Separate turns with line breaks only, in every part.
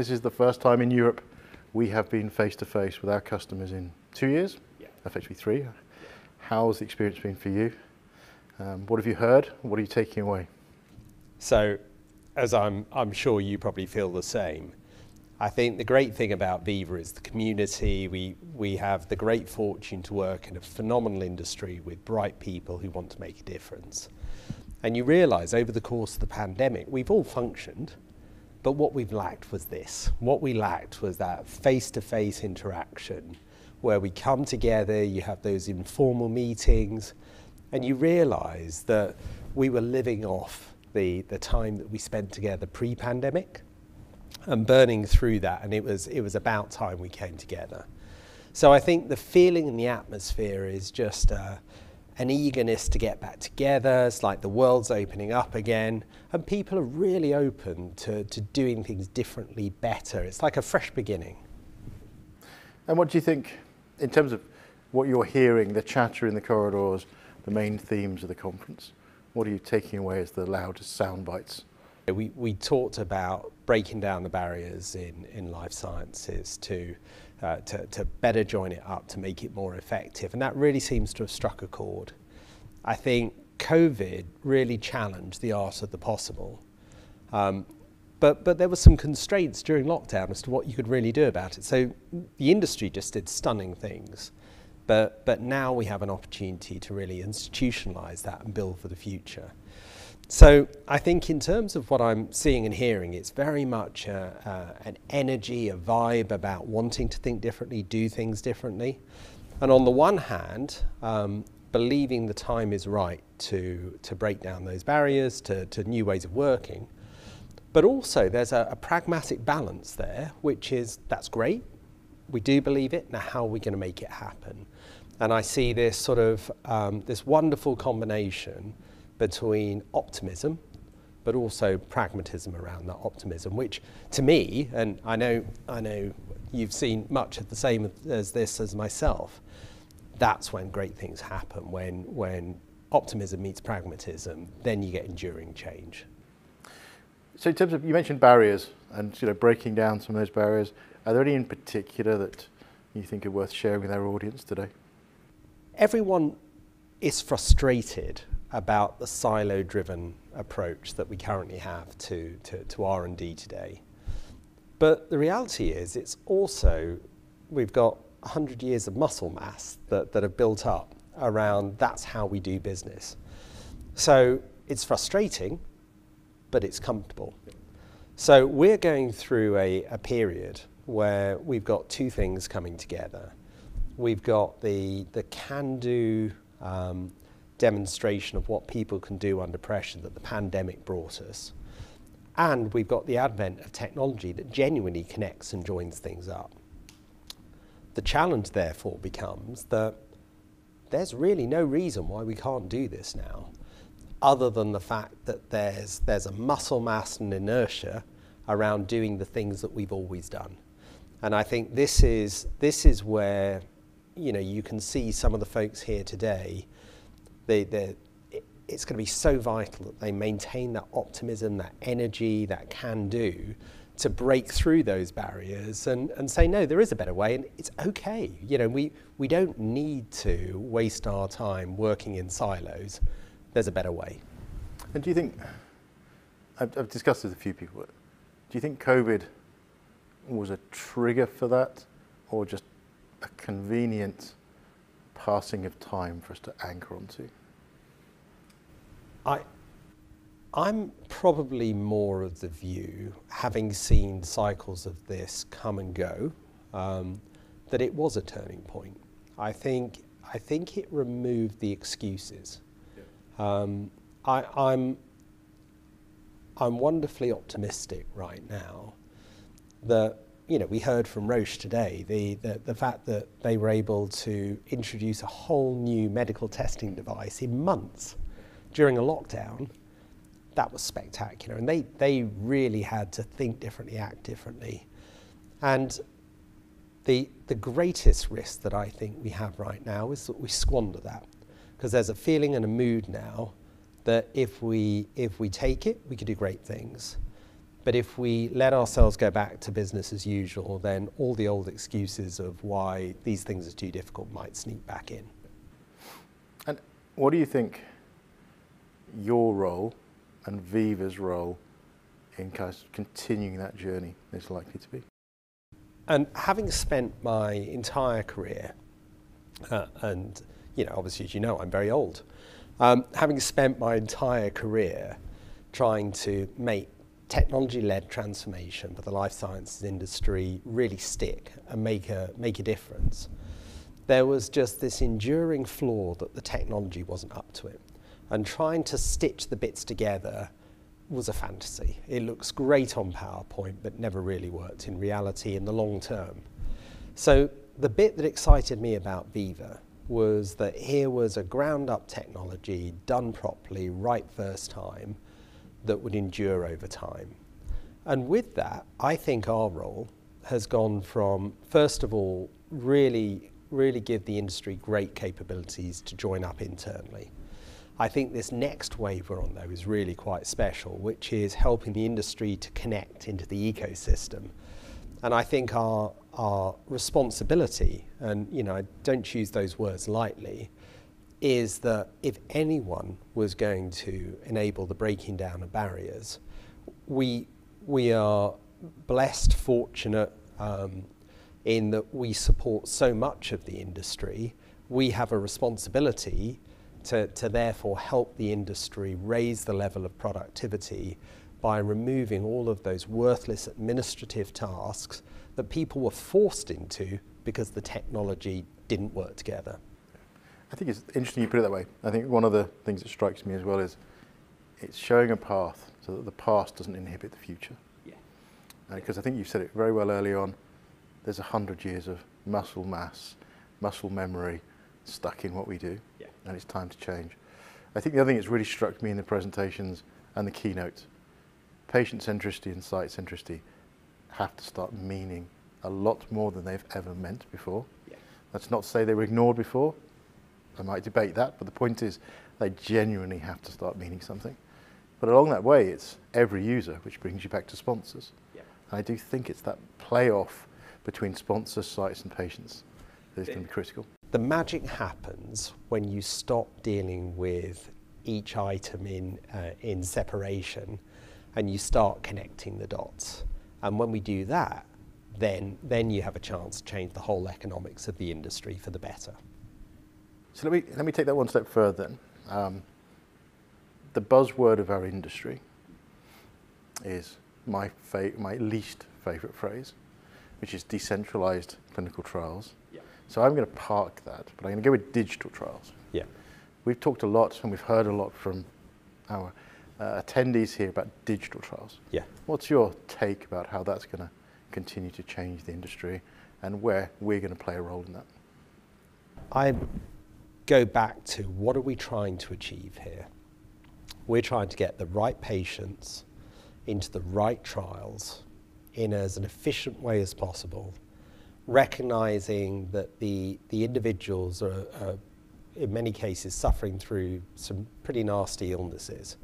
This is the first time in Europe we have been face to face with our customers in two years,
Yeah.
effectively three. How's the experience been for you? Um, what have you heard? What are you taking away?
So, as I'm, I'm sure you probably feel the same, I think the great thing about Veeva is the community. We, we have the great fortune to work in a phenomenal industry with bright people who want to make a difference. And you realise over the course of the pandemic, we've all functioned, but what we've lacked was this. What we lacked was that face to face interaction where we come together, you have those informal meetings, and you realise that we were living off the, the time that we spent together pre pandemic and burning through that, and it was, it was about time we came together. So I think the feeling in the atmosphere is just uh, an eagerness to get back together. It's like the world's opening up again, and people are really open to, to doing things differently, better. It's like a fresh beginning.
And what do you think, in terms of what you're hearing, the chatter in the corridors, the main themes of the conference? What are you taking away as the loudest sound bites?
We, we talked about breaking down the barriers in, in life sciences to, uh, to, to better join it up, to make it more effective. And that really seems to have struck a chord. I think COVID really challenged the art of the possible. Um, but, but there were some constraints during lockdown as to what you could really do about it. So the industry just did stunning things. But, but now we have an opportunity to really institutionalize that and build for the future. So I think in terms of what I'm seeing and hearing, it's very much uh, uh, an energy, a vibe about wanting to think differently, do things differently. And on the one hand, um, believing the time is right to, to break down those barriers to, to new ways of working. But also there's a, a pragmatic balance there, which is that's great. We do believe it. Now, how are we going to make it happen? And I see this sort of um, this wonderful combination between optimism but also pragmatism around that optimism which to me and I know I know you've seen much of the same as this as myself that's when great things happen when when optimism meets pragmatism then you get enduring change
So in terms of, you mentioned barriers and you know breaking down some of those barriers. Are there any in particular that you think are worth sharing with our audience today?
everyone is frustrated about the silo driven approach that we currently have to, to, to R&D today. But the reality is it's also we've got 100 years of muscle mass that, that have built up around that's how we do business. So it's frustrating, but it's comfortable. So we're going through a, a period where we've got two things coming together. We've got the, the can do um, demonstration of what people can do under pressure that the pandemic brought us. And we've got the advent of technology that genuinely connects and joins things up. The challenge, therefore, becomes that there's really no reason why we can't do this now, other than the fact that there's, there's a muscle mass and inertia around doing the things that we've always done. And I think this is, this is where you know, you can see some of the folks here today, they, it, it's going to be so vital that they maintain that optimism, that energy, that can do to break through those barriers and, and say, no, there is a better way and it's okay. You know, we, we don't need to waste our time working in silos. There's a better way.
And do you think, I've, I've discussed with a few people, do you think COVID was a trigger for that or just a convenient passing of time for us to anchor onto?
I, I'm probably more of the view, having seen cycles of this come and go, um, that it was a turning point. I think, I think it removed the excuses. Um, I, I'm, I'm wonderfully optimistic right now that you know, we heard from Roche today the, the, the fact that they were able to introduce a whole new medical testing device in months during a lockdown. That was spectacular. And they, they really had to think differently, act differently. And the, the greatest risk that I think we have right now is that we squander that. Because there's a feeling and a mood now that if we, if we take it, we could do great things. But if we let ourselves go back to business as usual, then all the old excuses of why these things are too difficult might sneak back in.
And what do you think your role and Veeva's role in kind of continuing that journey is likely to be?
And having spent my entire career, uh, and you know, obviously, as you know, I'm very old. Um, having spent my entire career trying to make technology-led transformation for the life sciences industry really stick and make a make a difference, there was just this enduring flaw that the technology wasn't up to it, and trying to stitch the bits together was a fantasy. It looks great on PowerPoint, but never really worked in reality in the long term. So the bit that excited me about Veeva was that here was a ground up technology done properly, right first time, that would endure over time. And with that, I think our role has gone from, first of all, really, really give the industry great capabilities to join up internally. I think this next wave we're on, though, is really quite special, which is helping the industry to connect into the ecosystem. And I think our, our responsibility, and you know, I don't choose those words lightly, is that if anyone was going to enable the breaking down of barriers, we, we are blessed, fortunate um, in that we support so much of the industry. We have a responsibility to, to therefore help the industry raise the level of productivity by removing all of those worthless administrative tasks that people were forced into because the technology didn't work together.
I think it's interesting you put it that way. I think one of the things that strikes me as well is it's showing a path so that the past doesn't inhibit the future.
Yeah.
Because uh, I think you said it very well early on. There's a hundred years of muscle mass, muscle memory stuck in what we do.
Yeah
and it's time to change. I think the other thing that's really struck me in the presentations and the keynotes, patient centricity and site centricity have to start meaning a lot more than they've ever meant before.
Yeah.
That's not to say they were ignored before. I might debate that, but the point is they genuinely have to start meaning something. But along that way, it's every user, which brings you back to sponsors.
Yeah.
And I do think it's that playoff between sponsors, sites, and patients that is going to be critical.
The magic happens when you stop dealing with each item in, uh, in separation and you start connecting the dots. And when we do that, then, then you have a chance to change the whole economics of the industry for the better.
So let me, let me take that one step further then. Um, the buzzword of our industry is my, fa- my least favourite phrase, which is decentralised clinical trials. So I'm going to park that, but I'm going to go with digital trials.
Yeah.
We've talked a lot and we've heard a lot from our uh, attendees here about digital trials.
Yeah.
What's your take about how that's going to continue to change the industry and where we're going to play a role in that?
I go back to what are we trying to achieve here? We're trying to get the right patients into the right trials in as an efficient way as possible recognizing that the, the individuals are, are, in many cases, suffering through some pretty nasty illnesses.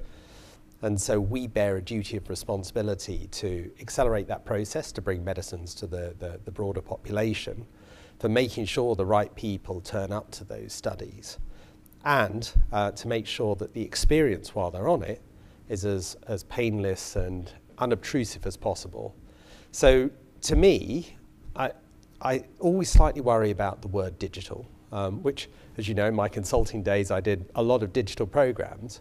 And so we bear a duty of responsibility to accelerate that process to bring medicines to the, the, the broader population, for making sure the right people turn up to those studies, and uh, to make sure that the experience while they're on it is as, as painless and unobtrusive as possible. So to me, I, I always slightly worry about the word digital, um, which, as you know, in my consulting days, I did a lot of digital programs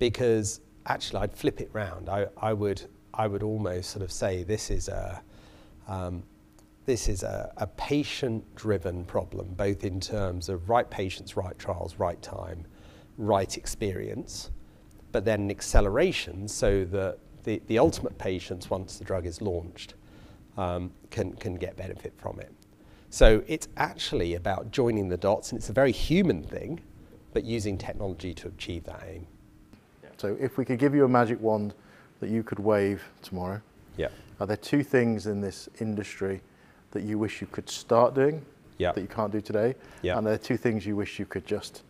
because actually I'd flip it round. I, I, would, I would almost sort of say this is a, um, this is a, a patient-driven problem, both in terms of right patients, right trials, right time, right experience, but then acceleration so that the, the ultimate patients, once the drug is launched, um, can, can get benefit from it. So it's actually about joining the dots, and it's a very human thing, but using technology to achieve that aim.
So if we could give you a magic wand that you could wave tomorrow,
yeah.
are there two things in this industry that you wish you could start doing
yeah.
that you can't do today?
Yeah.
And there are two things you wish you could just,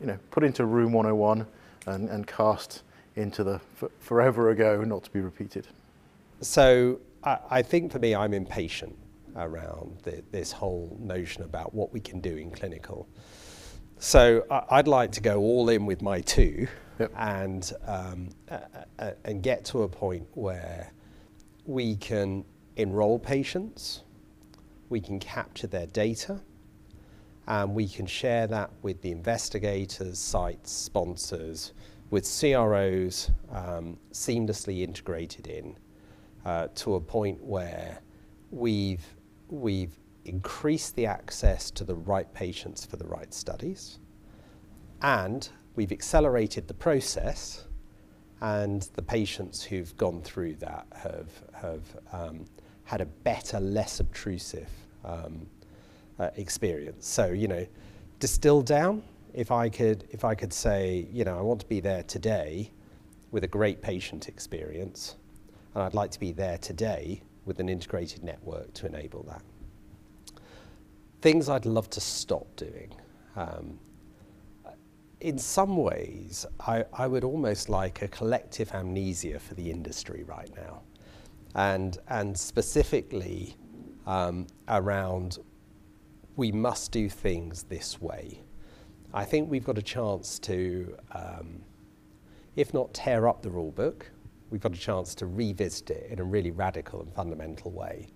you know, put into room 101 and, and cast into the f- forever ago, not to be repeated?
so I, I, think for me, I'm impatient around the, this whole notion about what we can do in clinical. So I, would like to go all in with my two yep. and, um, uh, uh, and get to a point where we can enroll patients, we can capture their data, and we can share that with the investigators, sites, sponsors, with CROs um, seamlessly integrated in uh, to a point where we've, we've increased the access to the right patients for the right studies, and we've accelerated the process, and the patients who've gone through that have, have um, had a better, less obtrusive um, uh, experience. So, you know, distilled down, if I could, if I could say, you know, I want to be there today with a great patient experience, and I'd like to be there today with an integrated network to enable that. Things I'd love to stop doing. Um, in some ways, I, I would almost like a collective amnesia for the industry right now. And, and specifically um, around we must do things this way. I think we've got a chance to, um, if not tear up the rule book, we've got a chance to revisit it in a really radical and fundamental way.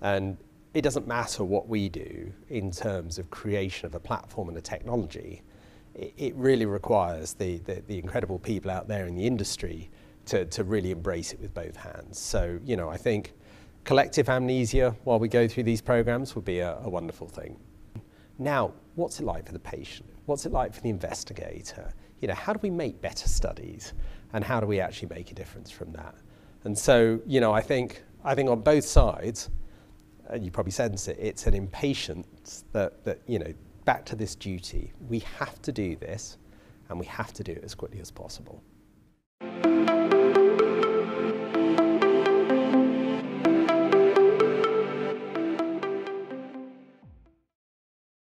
And it doesn't matter what we do in terms of creation of a platform and a technology. It, it really requires the, the, the, incredible people out there in the industry to, to really embrace it with both hands. So, you know, I think collective amnesia while we go through these programs would be a, a wonderful thing. Now, what's it like for the patient? What's it like for the investigator? You know, how do we make better studies? And how do we actually make a difference from that? And so, you know, I think, I think on both sides, and you probably sense it, it's an impatience that, that, you know, back to this duty. We have to do this, and we have to do it as quickly as possible.